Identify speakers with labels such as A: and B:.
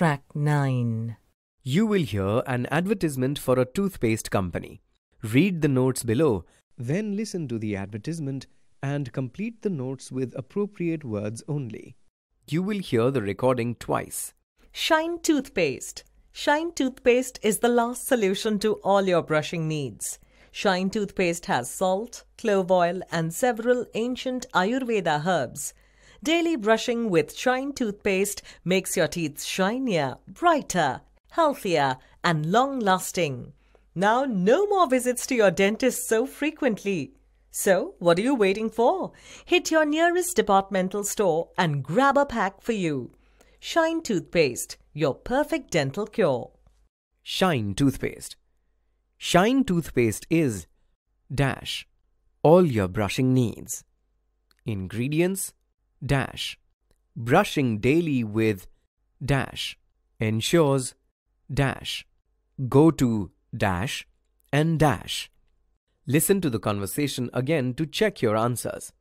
A: Track 9.
B: You will hear an advertisement for a toothpaste company. Read the notes below, then listen to the advertisement and complete the notes with appropriate words only. You will hear the recording twice.
A: Shine toothpaste. Shine toothpaste is the last solution to all your brushing needs. Shine toothpaste has salt, clove oil, and several ancient Ayurveda herbs. Daily brushing with Shine toothpaste makes your teeth shinier, brighter, healthier, and long lasting. Now, no more visits to your dentist so frequently. So, what are you waiting for? Hit your nearest departmental store and grab a pack for you. Shine toothpaste, your perfect dental cure.
B: Shine toothpaste. Shine toothpaste is dash all your brushing needs. Ingredients dash brushing daily with dash ensures dash go to dash and dash. Listen to the conversation again to check your answers.